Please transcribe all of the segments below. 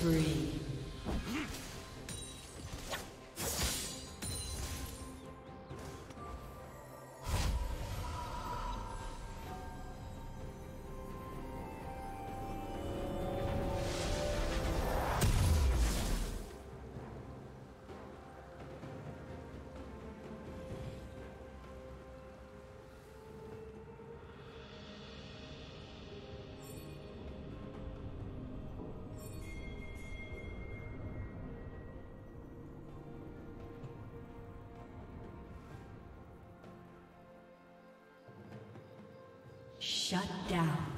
Spree. Shut down.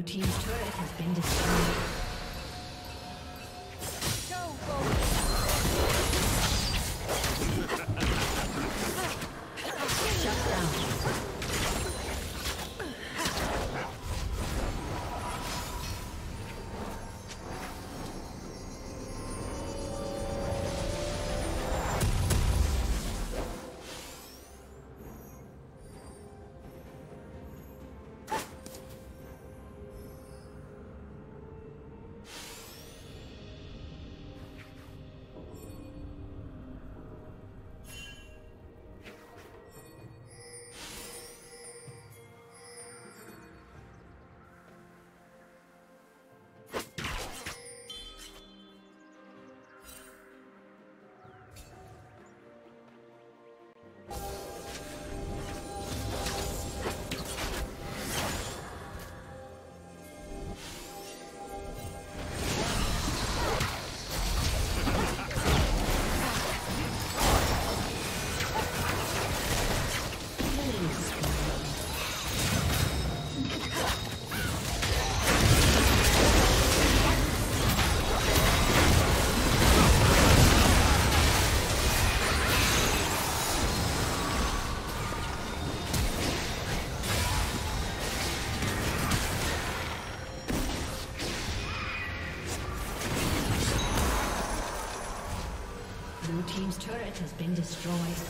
Blue Team's turret has been destroyed. team's turret has been destroyed.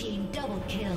Team double kill.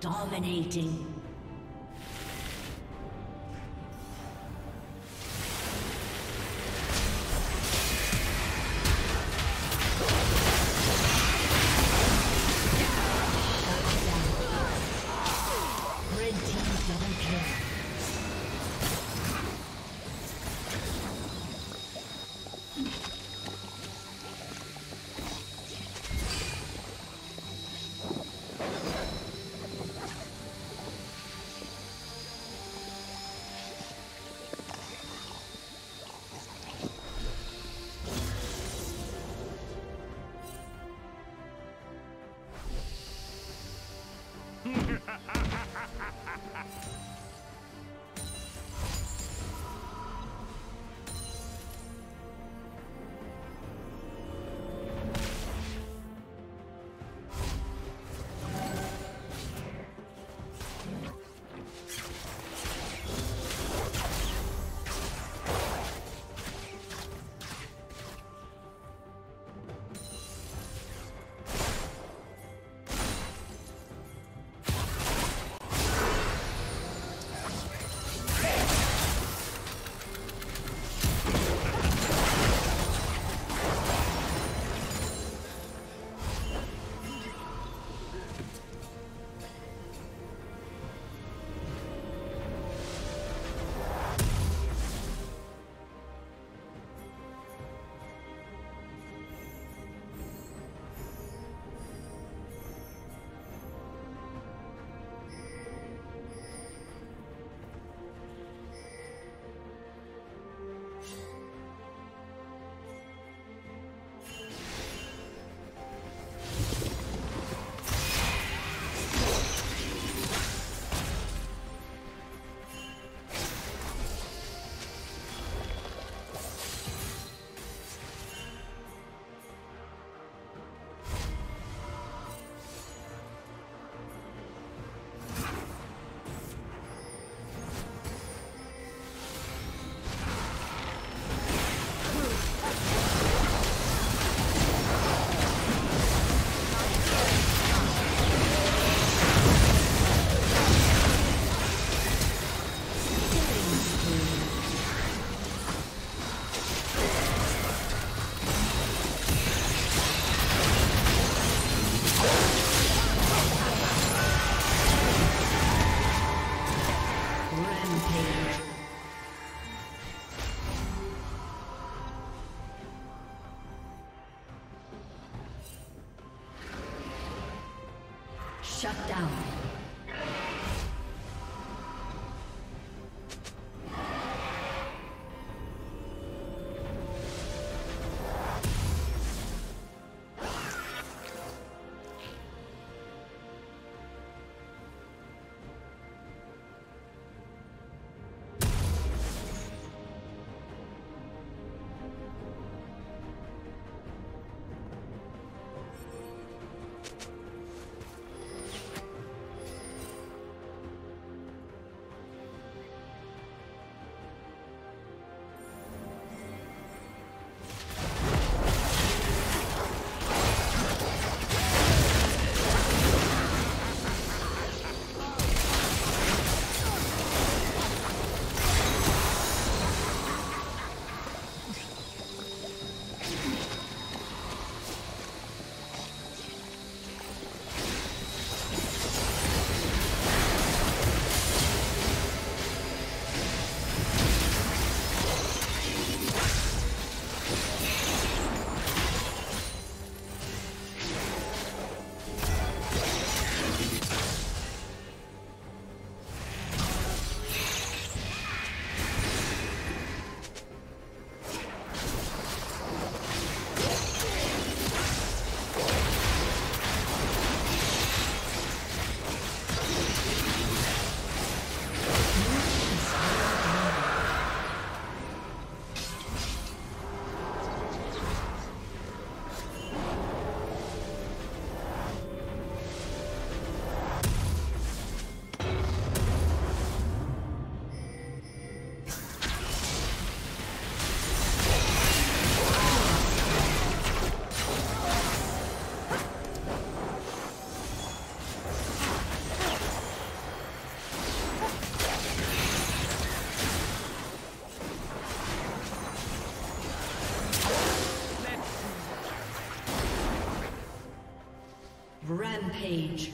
Dominating. Rampage. Shut down. Rampage.